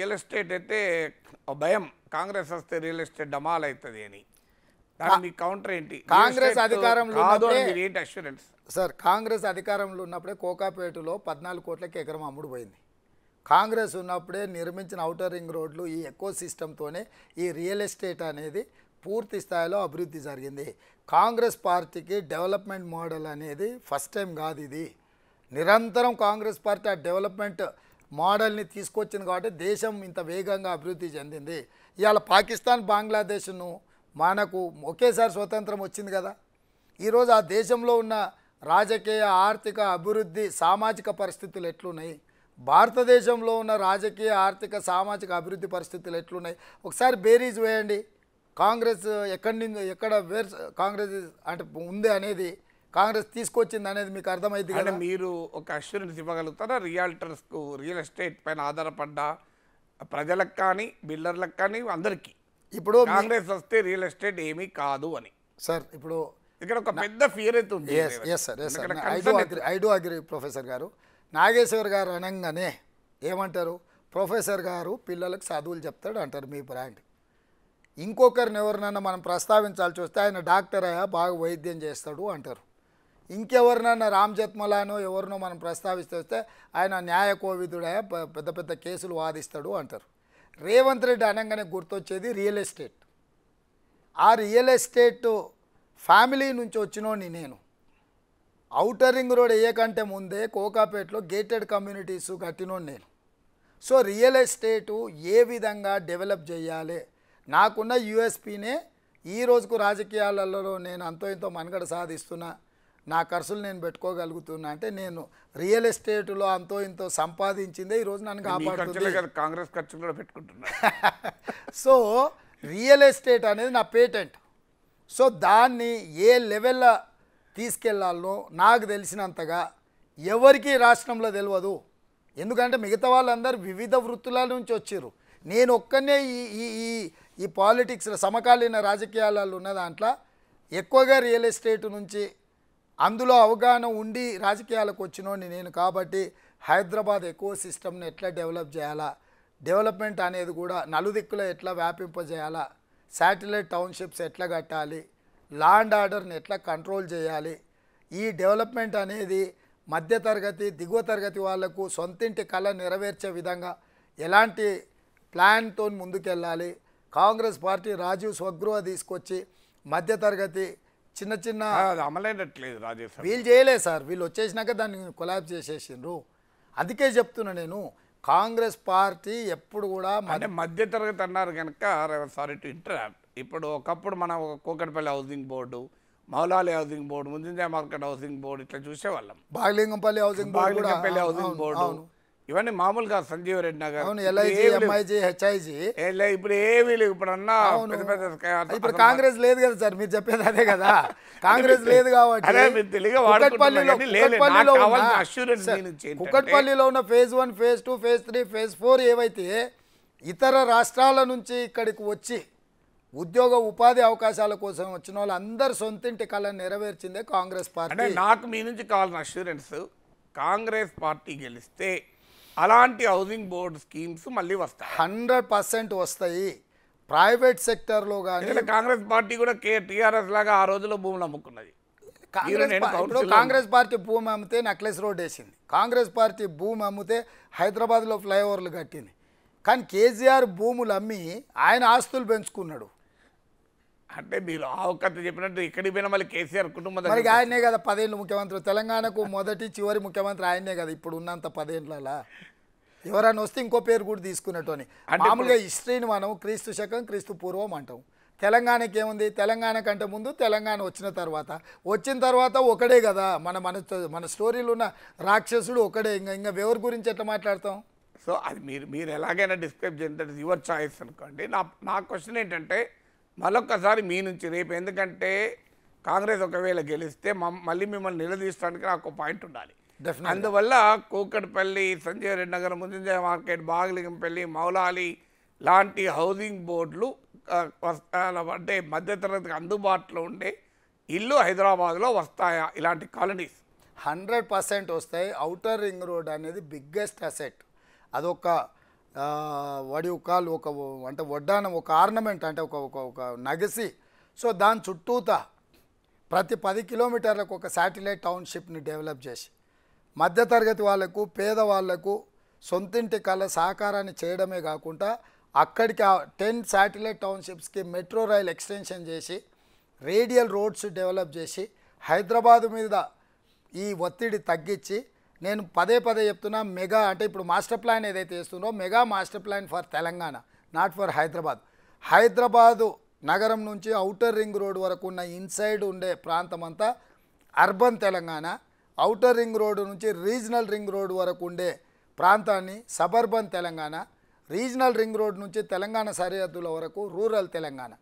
Real estate అయితే భయం. కాంగ్రెస్ వస్తే రియల్ ఎస్టేట్ డమాల్ అవుతుంది అని. కౌంటర్ ఏంటి? కాంగ్రెస్ అధికారంలో ఏంటి అష్యూరెన్స్ సార్ కాంగ్రెస్ అధికారంలో ఉన్నప్పుడే కోకాపేటలో పద్నాలుగు కోట్లకి ఎకరం అమ్ముడు పోయింది. కాంగ్రెస్ ఉన్నప్పుడే నిర్మించిన ఔటర్ రింగ్ రోడ్లు ఈ ఎకో సిస్టంతోనే ఈ రియల్ ఎస్టేట్ అనేది పూర్తి స్థాయిలో అభివృద్ధి జరిగింది. కాంగ్రెస్ పార్టీకి డెవలప్మెంట్ మోడల్ అనేది ఫస్ట్ టైం కాదు ఇది. నిరంతరం కాంగ్రెస్ పార్టీ ఆ డెవలప్మెంట్ మోడల్ని తీసుకొచ్చింది కాబట్టి దేశం ఇంత వేగంగా అభివృద్ధి చెందింది. ఇవాళ పాకిస్తాన్ బంగ్లాదేశ్ను మనకు ఒకేసారి స్వతంత్రం వచ్చింది కదా. ఈరోజు ఆ దేశంలో ఉన్న రాజకీయ ఆర్థిక అభివృద్ధి సామాజిక పరిస్థితులు ఎట్లున్నాయి? భారతదేశంలో ఉన్న రాజకీయ ఆర్థిక సామాజిక అభివృద్ధి పరిస్థితులు ఎట్లున్నాయి? ఒకసారి బేరీజ్ వేయండి. కాంగ్రెస్ ఎక్కడి నుంచి ఎక్కడ వేర్ కాంగ్రెస్ అంటే ఉంది అనేది కాంగ్రెస్ తీసుకొచ్చింది అనేది మీకు అర్థమైంది కదా? మీరు ఒక అష్యూరెన్స్ ఇవ్వగలుగుతారా? రియాల్టర్స్కు రియల్ ఎస్టేట్ పైన ఆధారపడ్డ ప్రజలకు కానీ బిల్డర్లకు కానీ అందరికీ. ఇప్పుడు కాంగ్రెస్ వస్తే రియల్ ఎస్టేట్ ఏమీ కాదు అని. సార్ ఇప్పుడు ఇక్కడ ఒక పెద్ద ఫియర్ అయితే ఉంది. Yes yes sir yes sir ఎందుకంటే I do concern agree I do agree professor garu. Nageshwar garu అనగానే ఏమంటారు? ప్రొఫెసర్ గారు పిల్లలకు చదువులు చెప్తాడు అంటారు మీ బ్రాండ్ ఇంకొకరిని ఎవరినైనా మనం ప్రస్తావించాల్సి వస్తే ఆయన డాక్టర్ అయ్యా బాగా వైద్యం చేస్తాడు అంటారు. ఇంకెవరినన్నా రామ్ జత్మలానో ఎవరినో మనం ప్రస్తావిస్తే వస్తే ఆయన న్యాయ పెద్ద పెద్ద కేసులు వాదిస్తాడు అంటారు. రేవంత్ రెడ్డి అనగానే గుర్తొచ్చేది రియల్ ఎస్టేట్. ఆ రియల్ ఎస్టేట్ ఫ్యామిలీ నుంచి వచ్చినోని నేను. ఔటర్ రింగ్ రోడ్ వేయకంటే ముందే కోకాపేటలో గేటెడ్ కమ్యూనిటీస్ కట్టినోని నేను. సో రియల్ ఎస్టేటు ఏ విధంగా డెవలప్ చేయాలి? నాకున్న యూఎస్పీనే ఈ రోజుకు రాజకీయాలలో నేను అంతో ఇంతో మనుగడ సాధిస్తున్నా. నా ఖర్చులు నేను పెట్టుకోగలుగుతున్నా. అంటే నేను రియల్ ఎస్టేట్లో అంతో ఇంతో సంపాదించిందే ఈరోజు నన్ను కాపాడుతుంది. కాంగ్రెస్ ఖర్చులు కూడా పెట్టుకుంటున్నారు సో రియల్ ఎస్టేట్ అనేది నా పేటెంట్. సో దాన్ని ఏ లెవెల్లో తీసుకెళ్ళాలో నాకు తెలిసినంతగా ఎవరికి రాష్ట్రంలో తెలియదు ఎందుకంటే మిగతా వాళ్ళందరూ వివిధ వృత్తుల నుంచి వచ్చారు నేను ఒక్కనే ఈ ఈ ఈ ఈ పాలిటిక్స్ సమకాలీన రాజకీయాలలో ఉన్న దాంట్లో ఎక్కువగా రియల్ ఎస్టేట్ నుంచి అందులో అవగాహన ఉండి రాజకీయాలకు వచ్చినోని నేను కాబట్టి హైదరాబాద్ ఎక్కువ సిస్టమ్ని ఎట్లా డెవలప్ చేయాలా? డెవలప్మెంట్ అనేది కూడా నలుదిక్కులో ఎట్లా వ్యాపింపజేయాలా? శాటిలైట్ టౌన్షిప్స్ ఎట్లా కట్టాలి? లాండ్ ఆర్డర్ని ఎట్లా కంట్రోల్ చేయాలి? ఈ డెవలప్మెంట్ అనేది మధ్యతరగతి దిగువ తరగతి వాళ్ళకు సొంతింటి కళ నెరవేర్చే విధంగా ఎలాంటి ప్లాన్తో ముందుకెళ్ళాలి? కాంగ్రెస్ పార్టీ రాజీవ్ స్వగృహ తీసుకొచ్చి మధ్యతరగతి చిన్న చిన్న అమలైనట్లేదు రాజేష్ గారు. వీళ్ళు చేయలేదు సార్. వీళ్ళు వచ్చేసినాక దాన్ని కొలాబ్ చేసేసిండ్రు. అందుకే చెప్తున్నా నేను కాంగ్రెస్ పార్టీ ఎప్పుడు కూడా అంటే మధ్య తరగతి అన్నారు కనుక సారీ టు ఇంటరాప్ట్ ఇప్పుడు ఒకప్పుడు మనం Kukatpally housing board Moula Ali housing board Mozamjahi market housing board ఇట్లా చూసేవాళ్ళం. Bagalingampally housing Bagalingampally housing board ఇవన్నీ మామూలుగా సంజీవ్ రెడ్డి నగర్. అవును ఇప్పుడు ఏమీ లేవు ఇప్పుడు అన్నా ఇప్పుడు కాంగ్రెస్ లేదు కదా సార్ మీరు చెప్పేది అదే కదా. కాంగ్రెస్ లేదు కాబట్టి ఉన్న- phase one phase two phase three phase four ఏవైతే ఇతర రాష్ట్రాల నుంచి ఇక్కడికి వచ్చి ఉద్యోగ ఉపాధి అవకాశాల కోసం వచ్చిన వాళ్ళందరూ సొంతింటి కళ నెరవేర్చిందే కాంగ్రెస్ పార్టీ. నాకు మీ నుంచి కావాల్సిన అష్యూరెన్స్ కాంగ్రెస్ పార్టీ గెలిస్తే అలాంటి హౌసింగ్ బోర్డు స్కీమ్స్ మళ్ళీ వస్తాయి. హండ్రెడ్ పర్సెంట్ వస్తాయి. ప్రైవేట్ సెక్టర్లో కానీ కాంగ్రెస్ పార్టీ కూడా కే టీఆర్ఎస్ లాగా ఆ రోజుల్లో భూములు అమ్ముకున్నది. కాంగ్రెస్ పార్టీ భూమి అమ్మితే నక్లెస్ రోడ్ వేసింది. కాంగ్రెస్ పార్టీ భూమి అమ్మితే హైదరాబాద్లో ఫ్లైఓవర్లు కట్టింది. కానీ కేసీఆర్ భూములు అమ్మి ఆయన ఆస్తులు పెంచుకున్నాడు. అంటే మీరు ఆ ఒక్కత చెప్పినట్టు ఇక్కడికి పోయినా మళ్ళీ కేసీఆర్ కుటుంబం మరి ఆయనే కదా పదేళ్ళు ముఖ్యమంత్రి. తెలంగాణకు మొదటి చివరి ముఖ్యమంత్రి ఆయనే కదా ఇప్పుడు ఉన్నంత పదేళ్ళలా ఎవరైనా వస్తే ఇంకో పేరు కూడా తీసుకున్నట్టుని అంటే మామూలుగా హిస్టరీని మనం క్రీస్తు శకం క్రీస్తు పూర్వం అంటాం. తెలంగాణకి ఏముంది? తెలంగాణ కంటే ముందు తెలంగాణ వచ్చిన తర్వాత. వచ్చిన తర్వాత ఒకడే కదా. మన మన మన స్టోరీలో ఉన్న రాక్షసుడు ఒకడే. ఇంకా ఇంకా ఎవరి గురించి ఎట్లా మాట్లాడతాం? సో అది మీరు మీరు ఎలాగైనా డిస్క్రైబ్ చేయండి. యువర్ చాయిస్ అనుకోండి. నా నా క్వశ్చన్ ఏంటంటే మరొకసారి మీ నుంచి రేపు. ఎందుకంటే కాంగ్రెస్ ఒకవేళ గెలిస్తే మళ్ళీ మిమ్మల్ని నిలదీయడానికి నాకు ఒక పాయింట్ ఉండాలి. అందువల్ల కూకట్పల్లి సంజయ్ రెడ్డి నగర్ ముంజంజయ మార్కెట్ బాగలింగంపల్లి మౌలాలి లాంటి హౌసింగ్ బోర్డులు అంటే మధ్యతరగతికి అందుబాటులో ఉండే ఇల్లు హైదరాబాద్లో వస్తాయా ఇలాంటి కాలనీస్? హండ్రెడ్ పర్సెంట్ వస్తాయి. అవుటర్ రింగ్ రోడ్ అనేది బిగ్గెస్ట్ అసెట్. అదొక వడి కాలు ఒక అంటే వడ్డానం ఒక ఆర్నమెంట్ అంటే ఒక ఒక ఒక నగసి. సో దాని చుట్టూతా ప్రతి పది కిలోమీటర్లకు ఒక శాటిలైట్ టౌన్షిప్ని డెవలప్ చేసి మధ్యతరగతి వాళ్ళకు పేదవాళ్ళకు సొంతింటి కళ సహకారాన్ని చేయడమే కాకుండా అక్కడికి టెన్ శాటిలైట్ టౌన్షిప్స్కి మెట్రో రైల్ ఎక్స్టెన్షన్ చేసి రేడియల్ రోడ్స్ డెవలప్ చేసి హైదరాబాదు మీద ఈ ఒత్తిడి తగ్గించి నేను పదే పదే చెప్తున్నా మెగా అంటే ఇప్పుడు మాస్టర్ ప్లాన్ ఏదైతే వేస్తుందో mega master plan for Telangana not for Hyderabad. Hyderabad నగరం నుంచి ఔటర్ రింగ్ రోడ్ వరకు ఉన్న ఇన్సైడ్ ఉండే ప్రాంతం అంతా urban Telangana. Outer ring road నుంచి రీజనల్ రింగ్ రోడ్డు వరకు ఉండే ప్రాంతాన్ని suburban Telangana regional ring road నుంచి తెలంగాణ సరిహద్దుల వరకు రూరల్ తెలంగాణ.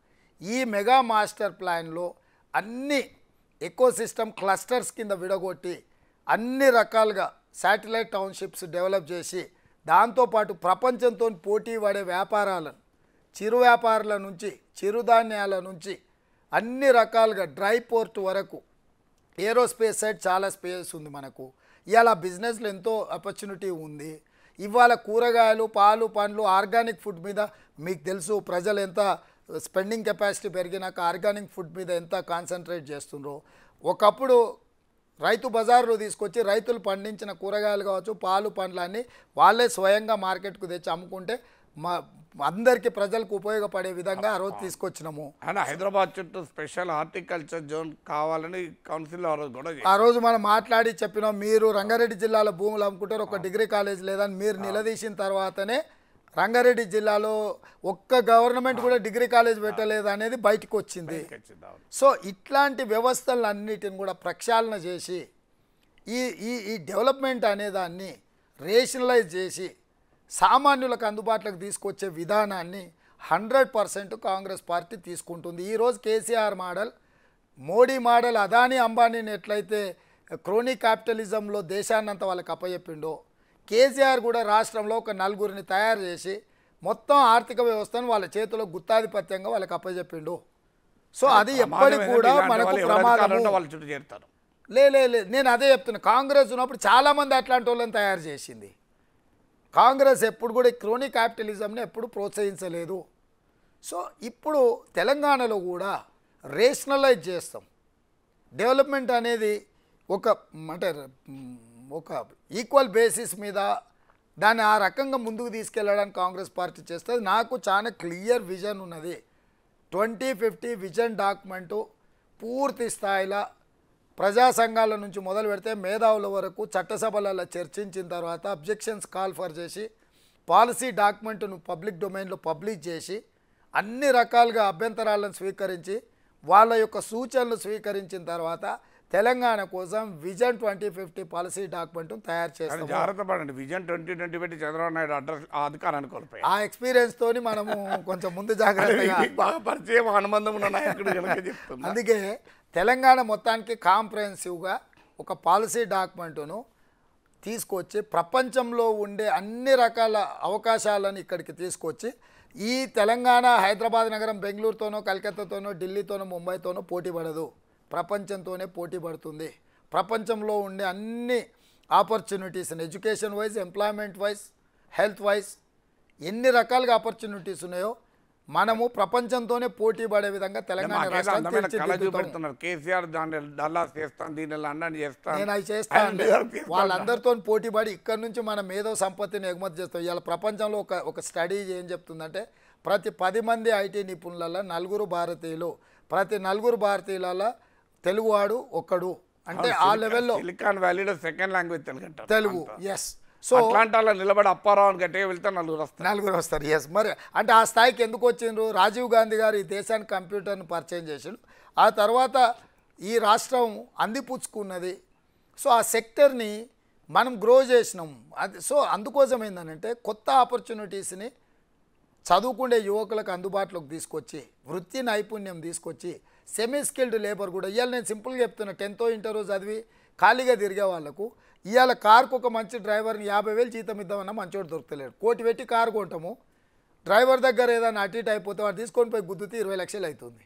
ఈ మెగా మాస్టర్ ప్లాన్లో అన్ని ఎకో సిస్టమ్ క్లస్టర్స్ కింద విడగొట్టి అన్ని రకాలుగా శాటిలైట్ టౌన్షిప్స్ డెవలప్ చేసి దాంతోపాటు ప్రపంచంతో పోటీ పడే వ్యాపారాలను చిరు వ్యాపారుల నుంచి చిరుధాన్యాల నుంచి అన్ని రకాలుగా డ్రై పోర్ట్ వరకు ఏరోస్పేస్ సైడ్ చాలా స్పేస్ ఉంది మనకు. ఇవాళ బిజినెస్లో ఎంతో ఆపర్చునిటీ ఉంది. ఇవాళ కూరగాయలు పాలు పండ్లు ఆర్గానిక్ ఫుడ్ మీద మీకు తెలుసు ప్రజలు ఎంత స్పెండింగ్ కెపాసిటీ పెరిగినాక ఆర్గానిక్ ఫుడ్ మీద ఎంత కాన్సన్ట్రేట్ చేస్తుండ్రో. ఒకప్పుడు రైతు బజార్లో తీసుకొచ్చి రైతులు పండించిన కూరగాయలు కావచ్చు పాలు పండ్లన్నీ వాళ్ళే స్వయంగా మార్కెట్కు తెచ్చి అమ్ముకుంటే మా అందరికీ ప్రజలకు ఉపయోగపడే విధంగా ఆ రోజు తీసుకొచ్చినాము. ఆయన హైదరాబాద్ చుట్టూ స్పెషల్ హార్టికల్చర్ జోన్ కావాలని కౌన్సిల్ ఆ రోజు కూడా ఆ రోజు మనం మాట్లాడి చెప్పినాం మీరు రంగారెడ్డి జిల్లాలో భూములు అమ్ముకుంటారు ఒక డిగ్రీ కాలేజ్ లేదని మీరు నిలదీసిన తర్వాతనే రంగారెడ్డి జిల్లాలో ఒక్క గవర్నమెంట్ కూడా డిగ్రీ కాలేజ్ పెట్టలేదు అనేది బయటకు వచ్చింది. సో ఇట్లాంటి వ్యవస్థలన్నిటిని కూడా ప్రక్షాళన చేసి ఈ ఈ ఈ డెవలప్మెంట్ అనే దాన్ని రేషనలైజ్ చేసి సామాన్యులకు అందుబాటులోకి తీసుకొచ్చే విధానాన్ని హండ్రెడ్ పర్సెంట్ కాంగ్రెస్ పార్టీ తీసుకుంటుంది. ఈరోజు కేసీఆర్ మోడల్ మోడీ మోడల్ అదానీ అంబానీని ఎట్లయితే క్రోనీ క్యాపిటలిజంలో దేశాన్నంతా వాళ్ళకి అప్పచెప్పిండో కేసీఆర్ కూడా రాష్ట్రంలో ఒక నలుగురిని తయారు చేసి మొత్తం ఆర్థిక వ్యవస్థను వాళ్ళ చేతిలో గుత్తాధిపత్యంగా వాళ్ళకి అప్పచెప్పిండు. సో అది ఎప్పటికి ప్రమాదం కూడా మనకు వాళ్ళు ఎవరు అధికారంలో ప్రమాదము. ఉంటే వాళ్ళ చుట్టూ చేరుతారు. లే లే లే నేను అదే చెప్తున్నా. కాంగ్రెస్ ఉన్నప్పుడు చాలామంది అట్లాంటి వాళ్ళని తయారు చేసింది. కాంగ్రెస్ ఎప్పుడు కూడా ఈ క్రోనీ క్యాపిటలిజంని ఎప్పుడు ప్రోత్సహించలేదు. సో ఇప్పుడు తెలంగాణలో కూడా రేషనలైజ్ చేస్తాం. డెవలప్మెంట్ అనేది ఒక అంటే ఒక ఈక్వల్ బేసిస్ మీద దాన్ని ఆ రకంగా ముందుకు తీసుకెళ్ళడానికి కాంగ్రెస్ పార్టీ చేస్తుంది. నాకు చాలా క్లియర్ విజన్ ఉన్నది. ట్వంటీ ఫిఫ్టీ విజన్ డాక్యుమెంటు పూర్తి స్థాయిలో ప్రజా సంఘాల నుంచి మొదలు పెడితే మేధావుల వరకు చట్టసభలలో చర్చించిన తర్వాత అబ్జెక్షన్స్ కాల్ ఫర్ చేసి పాలసీ డాక్యుమెంట్ను పబ్లిక్ డొమైన్లో పబ్లిష్ చేసి అన్ని రకాలుగా అభ్యంతరాలను స్వీకరించి వాళ్ళ యొక్క సూచనలు స్వీకరించిన తర్వాత తెలంగాణ కోసం vision twenty fifty policy document తయారు కానీ చేస్తాము. జాగ్రత్త పడండి. విజన్ ట్వంటీ ట్వంటీ పెట్టి చంద్రబాబు నాయుడు అడ్రస్ ఆ అధికారాన్ని కోల్పోయారు ఆ ఎక్స్పీరియన్స్ తోని మనము కొంచెం ముందు జాగ్రత్తగా బాగా పరిచయం అనుబంధం ఉన్న నాయకుడు అందుకే తెలంగాణ మొత్తానికి కాంప్రహెన్సివ్గా ఒక పాలసీ డాక్యుమెంటును తీసుకొచ్చి ప్రపంచంలో ఉండే అన్ని రకాల అవకాశాలను ఇక్కడికి తీసుకొచ్చి ఈ తెలంగాణ హైదరాబాద్ నగరం బెంగళూరుతోనో కలకత్తాతోనో ఢిల్లీతోనో ముంబైతోనో పోటీ పడదు. ప్రపంచంతోనే పోటీ పడుతుంది. ప్రపంచంలో ఉండే అన్ని opportunities education wise employment wise health wise ఎన్ని రకాలుగా ఆపర్చునిటీస్ ఉన్నాయో మనము ప్రపంచంతోనే పోటీ పడే విధంగా తెలంగాణ కేసీఆర్ దాన్ని డల్లాస్ చేస్తాను లండన్ చేస్తాను. నేను అవి చేస్తాను. వాళ్ళందరితో పోటీ పడి ఇక్కడ నుంచి మన మేధో సంపత్తిని ఎగుమతి చేస్తాం. ఇవాళ ప్రపంచంలో ఒక ఒక స్టడీ ఏం చెప్తుందంటే ప్రతి పది మంది ఐటీ నిపుణులలో నలుగురు భారతీయులు ప్రతి నలుగురు భారతీయులలో తెలుగువాడు ఒక్కడు. అంటే ఆ లెవెల్లో సిలికాన్ వ్యాలీలో second language Telugu Telugu yes so అట్లాంటాలో నిలబడి అప్పారావు అని గట్టిగా వెళ్తే నలుగురు వస్తారు. నలుగురు వస్తారు ఎస్ మరి అంటే ఆ స్థాయికి ఎందుకు వచ్చిండ్రు? రాజీవ్ గాంధీ గారు ఈ దేశానికి కంప్యూటర్ని పరిచయం చేసిండు. ఆ తర్వాత ఈ రాష్ట్రం అందిపుచ్చుకున్నది. సో ఆ సెక్టర్ని మనం గ్రో చేసినాం. అది సో అందుకోసం ఏంటంటే కొత్త ఆపర్చునిటీస్ని చదువుకునే యువకులకు అందుబాటులోకి తీసుకొచ్చి వృత్తి నైపుణ్యం తీసుకొచ్చి సెమీ స్కిల్డ్ లేబర్ కూడా. ఇవాళ నేను సింపుల్గా చెప్తున్నా టెన్త్ ఇంటర్ చదివి ఖాళీగా తిరిగే వాళ్ళకు ఇవాళ కారుకు ఒక మంచి డ్రైవర్ని యాభై వేలు జీతం ఇద్దామన్నా మంచోడు దొరకలేడు కోటి పెట్టి కారు కొంటాము. డ్రైవర్ దగ్గర ఏదైనా అటు ఇటు అయిపోతే వాడు తీసుకొని పోయి గుద్దుతే ఇరవై లక్షలు అవుతుంది.